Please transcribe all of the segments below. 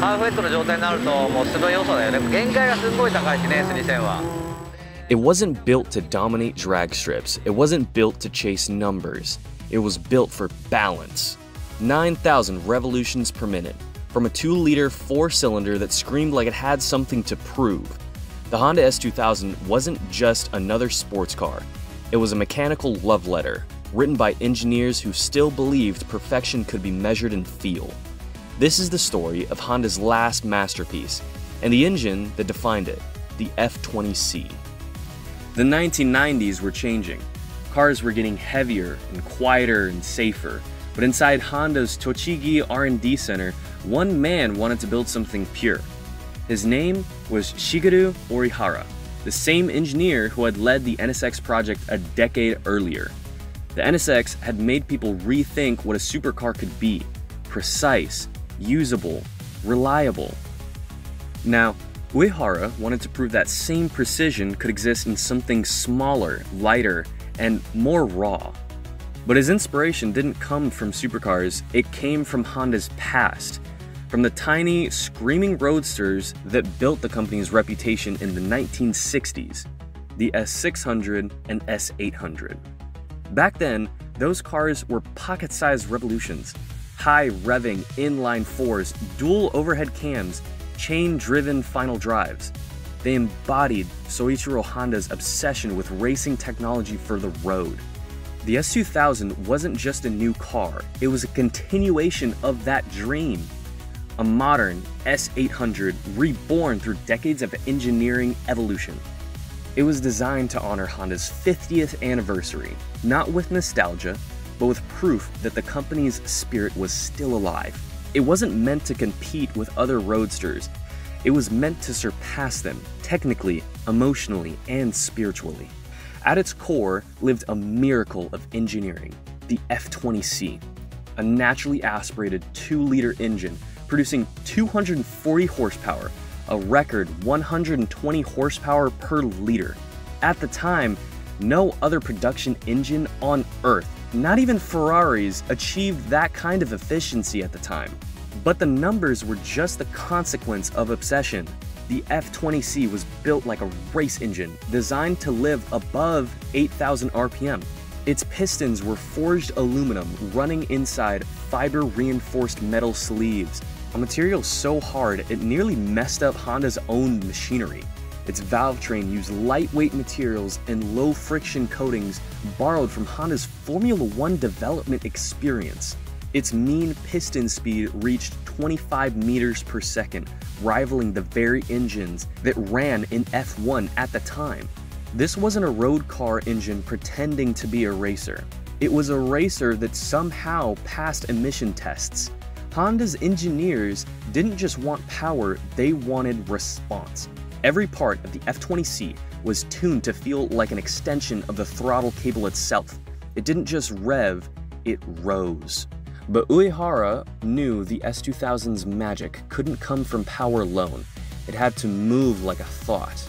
ハーフウェットの状態になるともうすごい良さだよね限界がすごい高いしね S2000 は It wasn't built to dominate drag strips. It wasn't built to chase numbers. It was built for balance. 9,000 revolutions per minute, from a 2 liter 4 cylinder that screamed like it had something to prove. The Honda S2000 wasn't just another sports car, it was a mechanical love letter, written by engineers who still believed perfection could be measured in feel. This is the story of Honda's last masterpiece, and the engine that defined it, the F20C. The 1990s were changing. Cars were getting heavier and quieter and safer, but inside Honda's Tochigi R&D center, one man wanted to build something pure. His name was Shigeru Uehara, the same engineer who had led the NSX project a decade earlier. The NSX had made people rethink what a supercar could be precise, usable, reliable. Now, Uehara wanted to prove that same precision could exist in something smaller, lighter, and more raw. But his inspiration didn't come from supercars, it came from Honda's past, from the tiny, screaming roadsters that built the company's reputation in the 1960s the S600 and S800. Back then, those cars were pocket sized revolutions high revving inline fours, dual overhead cams, chain driven final drives. They embodied Soichiro Honda's obsession with racing technology for the road. The S2000 wasn't just a new car, it was a continuation of that dream. A modern S800 reborn through decades of engineering evolution. It was designed to honor Honda's 50th anniversary, not with nostalgia, but with proof that the company's spirit was still alive. It wasn't meant to compete with other roadsters, it was meant to surpass them, technically, emotionally, and spiritually. At its core lived a miracle of engineering the F 20C, a naturally aspirated 2 liter engine producing 240 horsepower, a record 120 horsepower per liter. At the time, no other production engine on Earth, not even Ferraris, achieved that kind of efficiency at the time. But the numbers were just the consequence of obsession. The F20C was built like a race engine, designed to live above 8,000 RPM. Its pistons were forged aluminum running inside fiber reinforced metal sleeves, a material so hard it nearly messed up Honda's own machinery. Its valve train used lightweight materials and low friction coatings borrowed from Honda's Formula One development experience. Its mean piston speed reached 25 meters per second, rivaling the very engines that ran in F1 at the time. This wasn't a road car engine pretending to be a racer. It was a racer that somehow passed emission tests. Honda's engineers didn't just want power, they wanted response. Every part of the F20C was tuned to feel like an extension of the throttle cable itself. It didn't just rev, it rose. But Uehara knew the S2000's magic couldn't come from power alone. It had to move like a thought.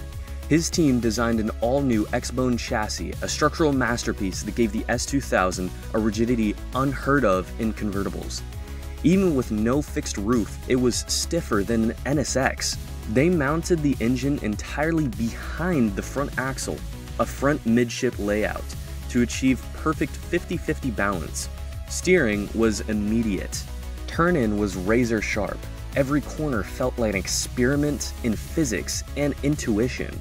His team designed an all new X Bone chassis, a structural masterpiece that gave the S2000 a rigidity unheard of in convertibles. Even with no fixed roof, it was stiffer than an NSX. They mounted the engine entirely behind the front axle, a front midship layout, to achieve perfect 50 50 balance. Steering was immediate. Turn in was razor sharp. Every corner felt like an experiment in physics and intuition.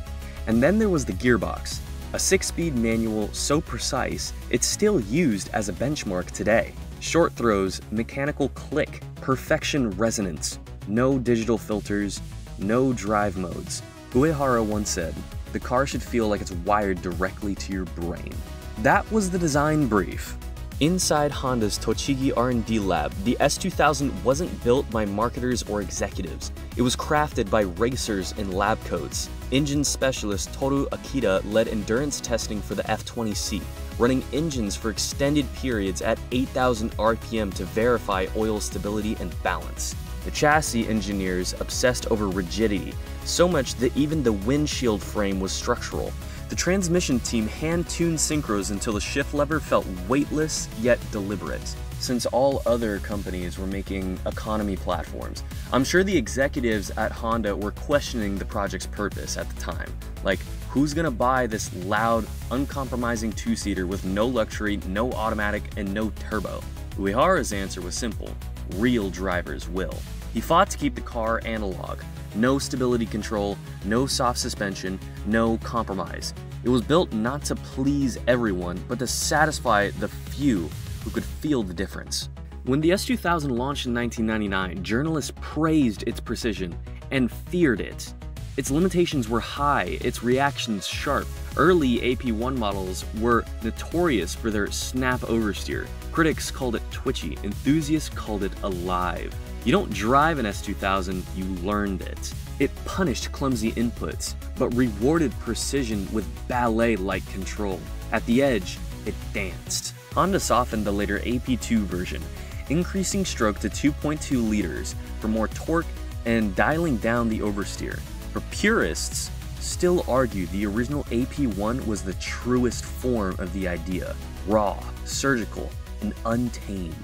And then there was the gearbox, a six speed manual so precise it's still used as a benchmark today. Short throws, mechanical click, perfection resonance, no digital filters, no drive modes. Uehara once said, the car should feel like it's wired directly to your brain. That was the design brief. Inside Honda's Tochigi R&D lab, the S2000 wasn't built by marketers or executives. It was crafted by racers in lab coats. Engine specialist Toru Akita led endurance testing for the F20C, running engines for extended periods at 8,000 RPM to verify oil stability and balance. The chassis engineers obsessed over rigidity, so much that even the windshield frame was structural. The transmission team hand tuned synchros until the shift lever felt weightless yet deliberate. since all other companies were making economy platforms. I'm sure the executives at Honda were questioning the project's purpose at the time. Like, who's gonna buy this loud, uncompromising two seater with no luxury, no automatic, and no turbo? Uehara's answer was simple real drivers will. He fought to keep the car analog, no stability control, no soft suspension, no compromise. It was built not to please everyone, but to satisfy the few who could feel the difference. When the S2000 launched in 1999, journalists praised its precision and feared it. Its limitations were high, its reactions sharp. Early AP1 models were notorious for their snap oversteer. Critics called it twitchy, enthusiasts called it alive. You don't drive an S2000, you learned it. It punished clumsy inputs, but rewarded precision with ballet-like control. At the edge, it danced. Honda softened the later AP2 version, increasing stroke to 2.2 liters for more torque and dialing down the oversteer. For purists, still argue the original AP1 was the truest form of the idea, raw, surgical, and untamed.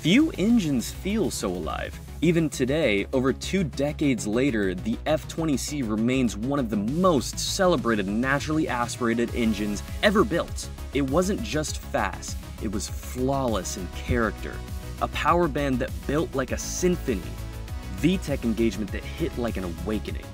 Few engines feel so alive. Even today, over two decades later, the F20C remains one of the most celebrated naturally aspirated engines ever built. It wasn't just fast, it was flawless in character. A power band that built like a symphony. VTEC engagement that hit like an awakening.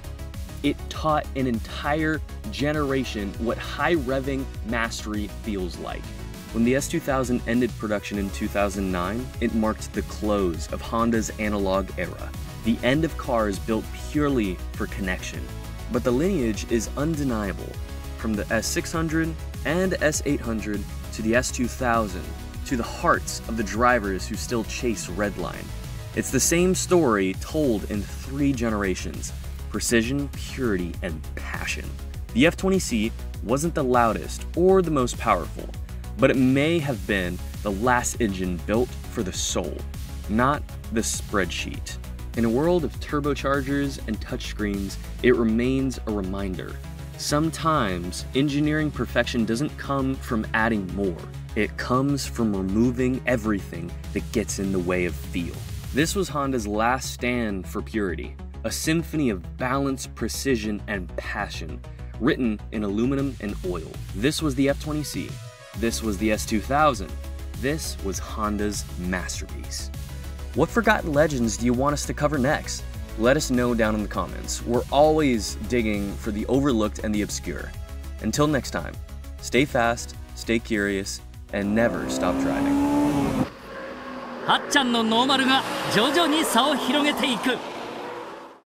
Taught an entire generation what high revving mastery feels like. When the S2000 ended production in 2009, it marked the close of Honda's analog era, the end of cars built purely for connection. But the lineage is undeniable, from the S600 and S800 to the S2000, to the hearts of the drivers who still chase Redline. It's the same story told in three generations precision, purity, and passion. The F20C wasn't the loudest or the most powerful, but it may have been the last engine built for the soul, not the spreadsheet. In a world of turbochargers and touchscreens, it remains a reminder. Sometimes engineering perfection doesn't come from adding more, it comes from removing everything that gets in the way of feel. This was Honda's last stand for purity, a symphony of balance, precision, and passion, written in aluminum and oil. This was the F20C, this was the S2000. This was Honda's masterpiece. What forgotten legends do you want us to cover next? Let us know down in the comments. We're always digging for the overlooked and the obscure. Until next time, stay fast, stay curious, and never stop driving. はっちゃんのノーマルが徐々に差を広げていく